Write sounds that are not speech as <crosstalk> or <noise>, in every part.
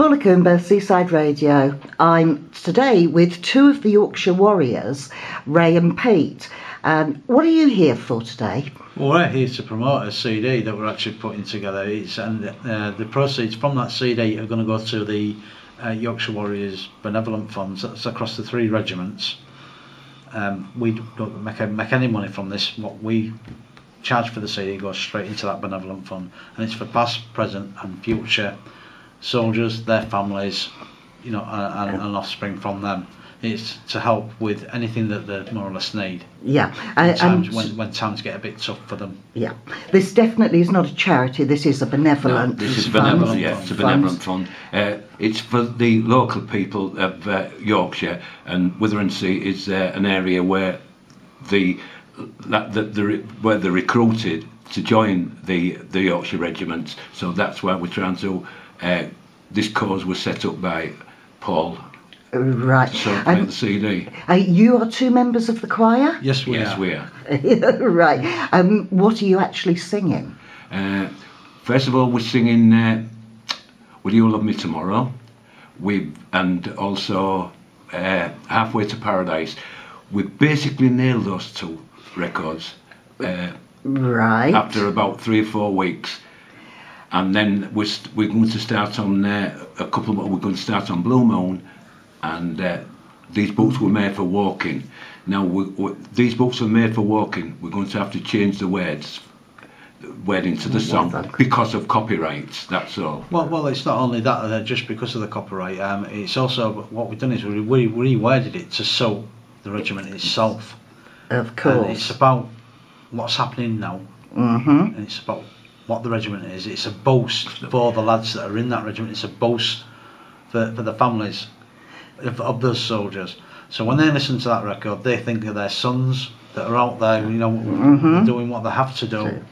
Paula Coomber, Seaside Radio. I'm today with two of the Yorkshire Warriors, Ray and Pete. Um, what are you here for today? Well, we're here to promote a CD that we're actually putting together. It's and uh, the proceeds from that CD are going to go to the uh, Yorkshire Warriors Benevolent Funds. That's across the three regiments. Um, we don't make, make any money from this. What we charge for the CD goes straight into that benevolent fund, and it's for past, present, and future soldiers, their families, you know, and, and offspring from them. It's to help with anything that they more or less need. Yeah, uh, times, and when, when times get a bit tough for them. Yeah, this definitely is not a charity. This is a benevolent. No, this is benevolent. Yeah, it's a benevolent fund. Uh, it's for the local people of uh, Yorkshire, and Withernsea is uh, an area where the that, that the, where they're recruited to join the the Yorkshire regiments. So that's why we're trying to. Uh, this cause was set up by Paul. Right. So um, the CD. Uh, you are two members of the choir. Yes, we yes, are. we are. <laughs> right. Um, what are you actually singing? Uh, first of all, we're singing uh, "Will You Love Me Tomorrow," we and also uh, "Halfway to Paradise." We basically nailed those two records. Uh, right. After about three or four weeks, and then we're, we're going to start on uh, a couple. Of, we're going to start on Blue Moon, and uh, these boots were made for walking. Now we, we, these boots are made for walking. We're going to have to change the words word into the song because of copyrights. That's all. Well, well, it's not only that. Uh, just because of the copyright, um, it's also what we've done is we, we reworded it to suit the regiment itself. Of course. And it's about what's happening now. Mm-hmm. And it's about what the regiment is. It's a boast for the lads that are in that regiment. It's a boast for, for the families of, of those soldiers. So when they listen to that record, they think of their sons that are out there, you know, mm-hmm. doing what they have to do.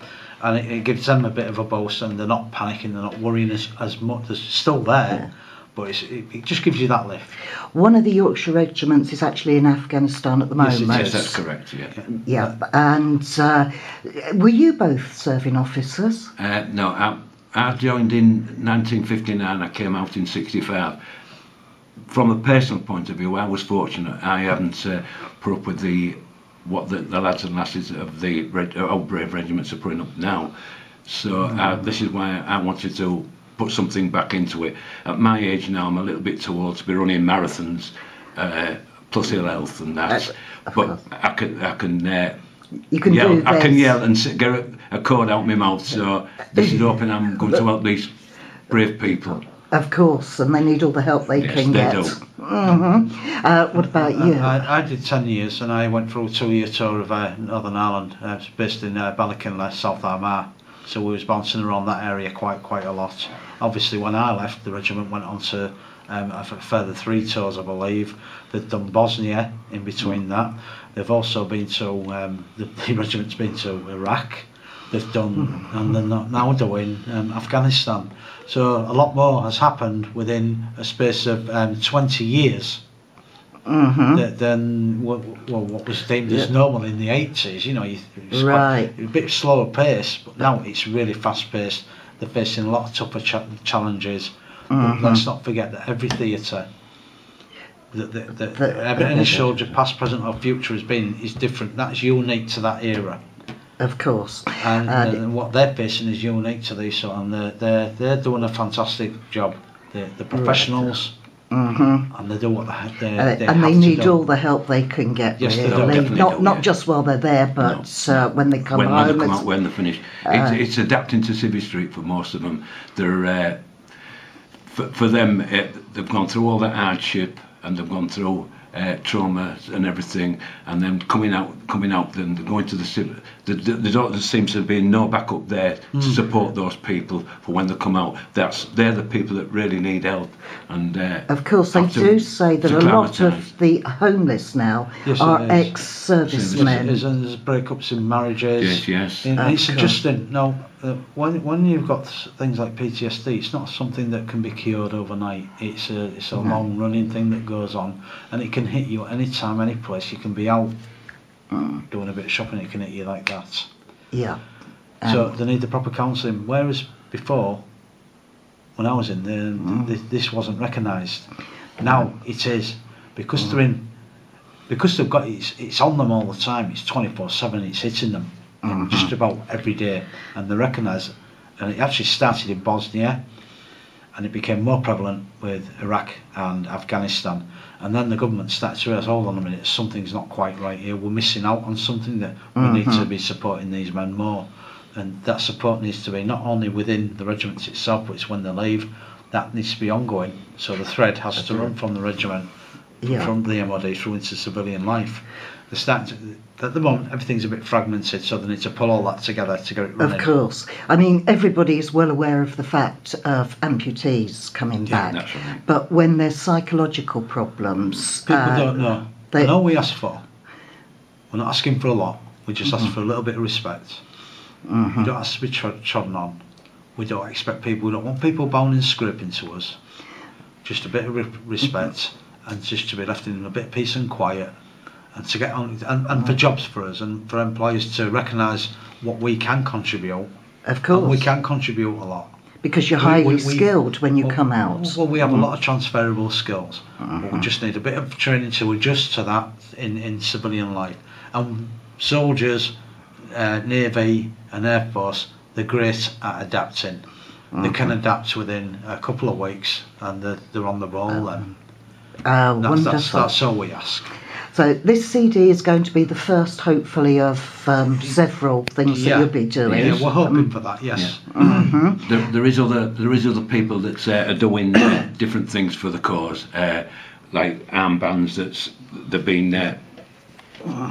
And it, it, gives them a bit of a boast, and they're not panicking, they're not worrying as, as much. They're still there, yeah but it, it, just gives you that lift. One of the Yorkshire regiments is actually in Afghanistan at the moment. Yes, yes that's correct. Yeah. Yeah, and uh, were you both serving officers? Uh, no, I, I joined in 1959. I came out in 65. From a personal point of view, I was fortunate. I haven't uh, put up with the what the, the lads and lasses of the Red, old brave regiments are putting up now. So mm. this is why I wanted to put something back into it. At my age now, I'm a little bit too old to be running marathons, uh, plus ill health and that. Uh, but I can, I can. Uh, you can yell, do I can yell and sit, get a, a cord out my mouth. So this is hoping I'm going to help these brave people. Of course, and they need all the help they yes, can they get. Do. Mm-hmm. Uh, what about you? I, I, did 10 years and I went through a two year tour of uh, Northern Ireland. I was based in uh, Ballykinler, South Armagh. So we was bouncing around that area quite quite a lot. Obviously, when I left, the regiment went on to um, a further three tours, I believe. They've done Bosnia in between that. They've also been to um, the, <laughs> the regiment's been to Iraq. They've done, and they're now doing um, Afghanistan. So a lot more has happened within a space of um, 20 years. Mm-hmm. than what, well, what was deemed as normal in the 80s. You know, it's right. quite, a bit slower pace, but now it's really fast paced. They're facing a lot of tougher cha- challenges. Mm-hmm. But let's not forget that every theatre, that, that, that, that every, any <laughs> soldier, past, present, or future, has been is different. That's unique to that era. Of course. And, uh, and what they're facing is unique to these, so and they're, they're, they're doing a fantastic job. The, the professionals. Right Mm-hmm. And they do what they, they, uh, they and they need all the help they can get. Yes, really. they. Not do, not yeah. just while they're there, but no. uh, when they come when, home. When they come out, when they're finished. Uh, it's, it's adapting to Civvy Street for most of them. They're uh, for, for them. Uh, they've gone through all that hardship and they've gone through uh, trauma and everything, and then coming out, coming out, then going to the the, the, there seems to be no backup there mm. to support those people for when they come out. That's they're the people that really need help, and uh, of course they do say that a lot of the homeless now yes, are ex-servicemen. There's, there's breakups in marriages. Yes, yes. And it's adjusting. No, uh, when when you've got things like PTSD, it's not something that can be cured overnight. It's a it's a no. long running thing that goes on, and it can hit you at any time, any place. You can be out mm. doing a bit of shopping, it can hit you like that. Yeah. Um, so they need the proper counselling. Whereas before, when I was in there, th- this wasn't recognised. Now it is because they're in, because they've got it's, it's on them all the time. It's twenty four seven. It's hitting them know, just about every day, and they recognise it. And it actually started in Bosnia, and it became more prevalent with Iraq and Afghanistan. And then the government started to realise, hold on a minute, something's not quite right here. We're missing out on something that we need to mm-hmm. be supporting these men more. And that support needs to be not only within the regiments itself, but it's when they leave. That needs to be ongoing. So the thread has to run from the regiment, Yeah. from the MOD through into civilian life. They start to, at the moment, everything's a bit fragmented, so they need to pull all that together to get it running. Of course. I mean, everybody is well aware of the fact of amputees coming Yeah, back. right. But when there's psychological problems, People uh, don't know. they- all we ask for, we're not asking for a lot. We just ask for a little bit of respect. We don't ask to be trod- trodden on. We don't expect people. We don't want people bowing and scraping to us. Just a bit of re- respect, and just to be left in a bit of peace and quiet, and to get on, and, and for mm. jobs for us, and for employers to recognise what we can contribute. of course, And we can contribute a lot. because you're highly we- we- skilled when you well, come out. Well, we have a mm. lot of transferable skills. But we uh-huh. just need a bit of training to adjust to that in, in civilian life. And soldiers, uh, Navy and Air Force, they're great at adapting. They can mm-hmm. adapt within a couple of weeks and they're, they're on the roll uh-huh. then. Oh, That's, that's, wonderful. that's all we ask. So this CD is going to be the first, hopefully, of um, several things that you'll be doing. Yeah, we're hoping for that, yes. There, there is other there is other people that uh, are doing uh, different things for the cause, uh, like armbands. That's they've been uh,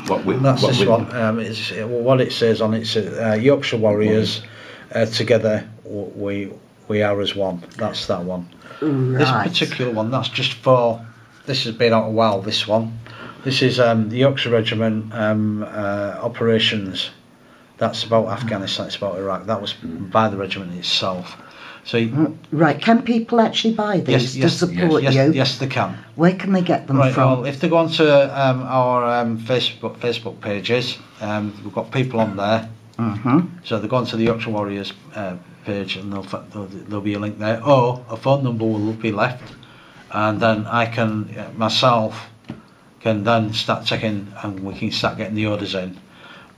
what we That's what this we- one. Um, it's, uh, what it says on it, uh, Yorkshire Warriors, uh, together we we are as one. That's that one. This particular one, that's just for. This has been out a while. This one, this is um, the Yorkshire Regiment um, uh, operations. That's about Afghanistan. It's about Iraq. That was by the regiment itself. So you- Right. Can people actually buy these yes, to support yes, you? yes, they can. Where can they get them Right. from? Well, if they go onto um, our um, Facebook Facebook pages, um, we've got people on there. hmm So they go onto the Yorkshire Warriors uh, page and they'll, there'll, there'll be a link there. Or a phone number will be left, and then I can myself can then start checking and we can start getting the orders in.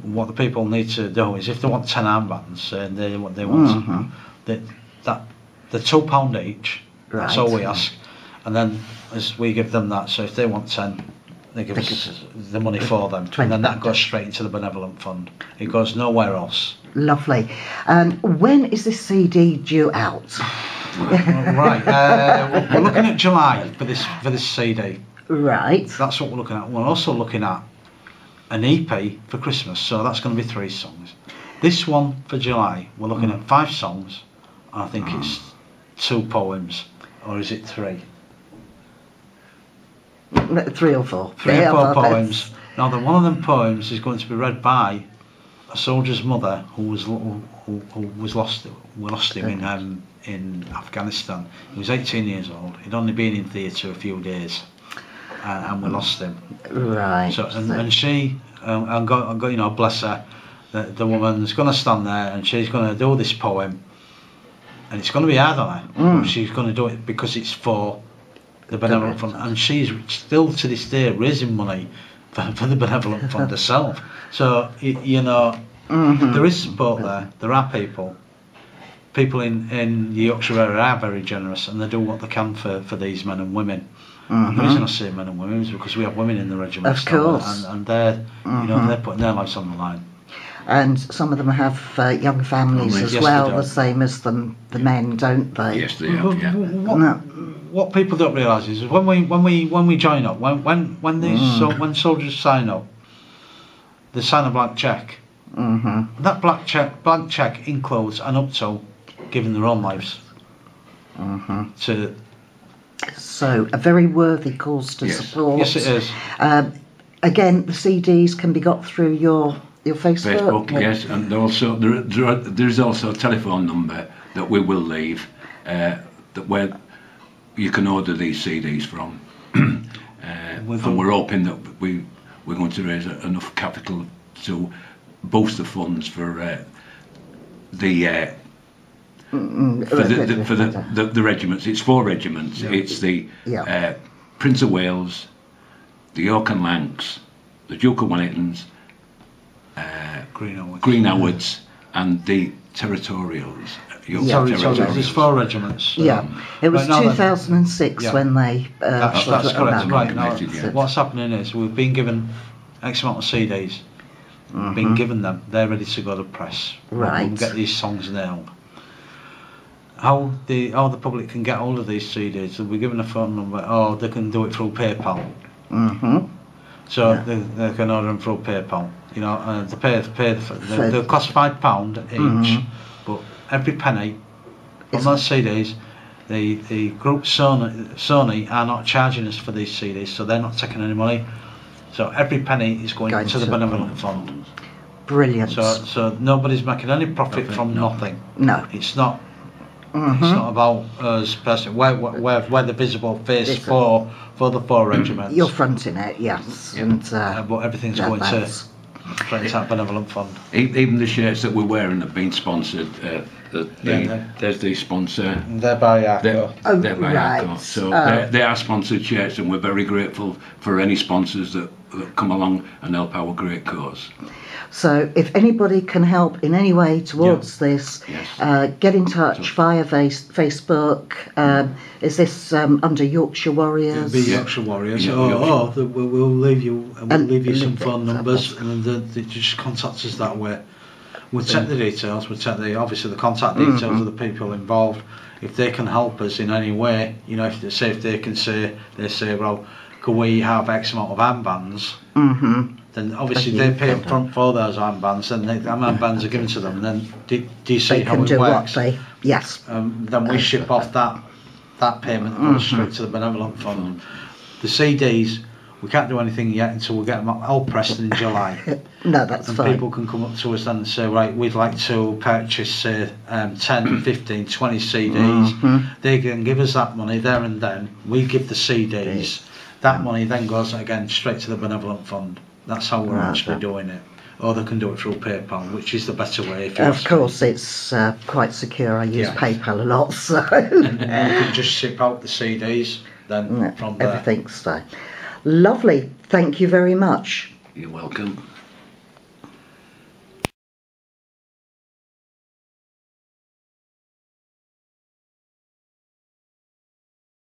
What the people need to do is if they want ten armbands and they what they want, Mhm. that that they're two pound each. Right. That's all we ask, and then as we give them that, so if they want ten. They give They us the money for them, £20. and then that goes straight into the benevolent fund. It goes nowhere else. Lovely. And when is this CD due out? Right, uh, we're- looking at July for this for this CD. Right. That's what we're looking at. We're also looking at an EP for Christmas, so that's going to be three songs. This one for July, we're looking at five songs. and I think it's two poems, or is it three? Three or four. Three Yeah, or four that's- poems. Now, the one of them poems is going to be read by a soldier's mother who was who, who was lost. We lost him in um, in Afghanistan. He was 18 years old. He'd only been in theatre a few days, uh, and we lost him. Right. So and, and she, um, and God, and God, you know, bless her, the, the woman's going to stand there and she's going to do this poem, and it's going to be hard on her. Mm. She's going to do it because it's for the benevolent fund, and she's still to this day raising money for, for the benevolent fund <laughs> herself. So y- you know, Mhm. there is support there. There are people. People in, in the Yorkshire area are very generous and they do what they can for, for these men and women. And the reason I say men and women is because we have women in the regiment. Of course. And, and they're, you know, they're putting their lives on the line. And some of them have uh, young families Families, as yes, well, the same as the, the men, don't they? Yes, they have. Yeah. What, No. what people don't realise is when we when we when we join up, when when when these Mm. so, when soldiers sign up, they sign a blank cheque. hmm That black check blank cheque includes an up to giving their own lives hmm to So, a very worthy cause to Yes. support. yes it is. Um, again, the CDs can be got through your your Facebook. Facebook, yes, and also there, there are, there's also a telephone number that we will leave uh, that where you can order these CDs from, <clears throat> uh, and we're hoping that we we're going to raise enough capital to boost the funds for uh, the uh, for the, the, for the, the, the regiments. It's four regiments. It's the Yeah. uh, Prince of Wales, the York and Lancs, the Duke of Wellingtons, Greenwood. Green Howards, and the Territorials. York Yeah. Sorry, sorry, Territorials. there's four regiments. Yeah, it was Right, now then- 2006 Yeah. when they. Uh, That's, that's correct. Right now, yeah. what's happening is we've been given X amount of CDs. Mm-hmm. been given them. They're ready to go to press. Right. We'll get these songs now. How the how the public can get hold of these CDs? We're given a phone number. Oh, they can do it through PayPal. hmm So Yeah. they, they can order them through PayPal. You know, uh, they pay pay the, For- they, they cost five pound each, Mhm. but every penny on those CDs, the the group Sony Sony are not charging us for these CDs, so they're not taking any money. So every penny is going, Going to the benevolent fund. Brilliant. So so nobody's making any profit Nothing, from nothing. no. It's not. Mhm. It's not about us personally. We're, we're, we're the visible face Different. for for the four regiments. You're fronting it, yes. And Uh, uh, but everything's yeah, going to that's- straight that benevolent fund. E- Even the shirts that we're wearing have been sponsored. Uh, the, the, Yeah, they- there's the sponsor. They're by They're, Oh, they're by right. Arco. So Oh. they're, they are sponsored shirts, and we're very grateful for any sponsors that, that come along and help our great cause. So, if anybody can help in any way towards this, Yes. uh, get in touch via face- Facebook. Um, is this um, under Yorkshire Warriors? It'll be Yorkshire Warriors. Yeah, oh, Yorkshire. oh the, we'll, we'll leave you. We'll And leave you some phone numbers, and then they just contact us that way. We'll take the details. We'll take the obviously the contact Mm-hmm. details of the people involved. If they can help us in any way, you know, if they say if they can say they say, well, could we have X amount of armbands? Mm-hmm. Then obviously they pay up front for those armbands, and the armbands are given to them. And then do, do you see They how it works? they. Yes. um, then we ship off that that payment goes straight to the benevolent fund. The CDs, we can't do anything yet until we get them all pressed in July. <laughs> No, that's and fine. people can come up to us then and say, right, we'd like to purchase, say, um, 10, 15, 20 CDs. Mhm. They can give us that money there and then. We give the CDs. That money then goes again straight to the benevolent fund. That's how we're Right, actually then. doing it. Or they can do it through PayPal, which is the better way. If you Of ask me. course, it's uh, quite secure. I use Yeah. PayPal a lot, <laughs> so And you can just ship out the CDs then from there. everything's fine. Lovely. Thank you very much. You're welcome.